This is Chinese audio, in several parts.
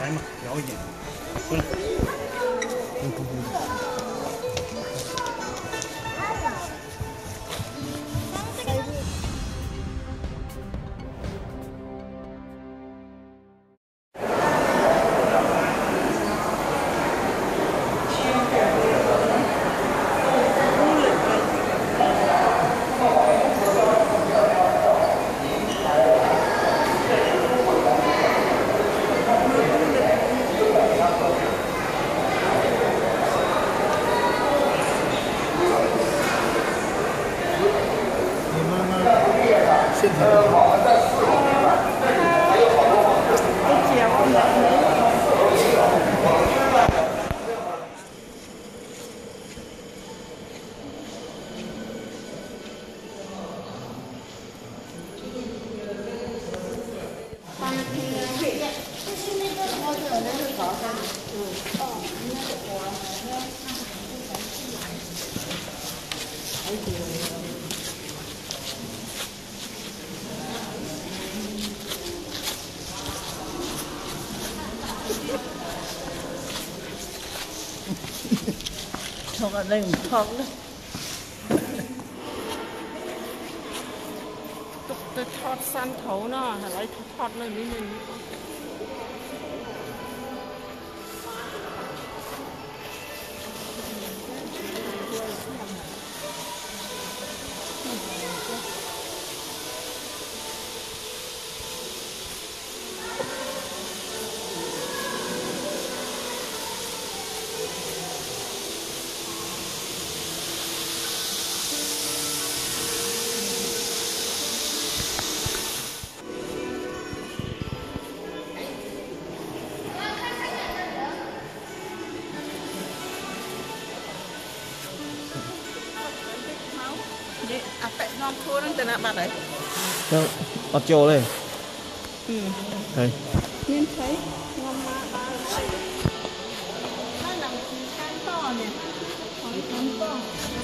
来嘛，表演，过来。现场。Không ở đây cũng không đấy ទៅថតសាន់ត្រូវណោះឥឡូវថតនៅនេះនេះនិ នេះអាប៉ែកនាំខ្លួនហ្នឹងទៅណាបាត់ហើយទៅអត់ចូលទេហើយមានໄខងំមកបានហើយដល់ខាងតនេះខាងត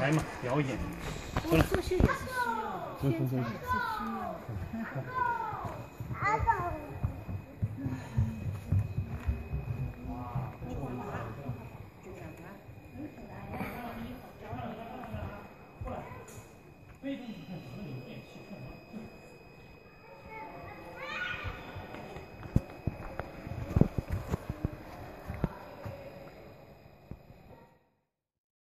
来嘛，表演。做秀也是需要，宣传也是需要。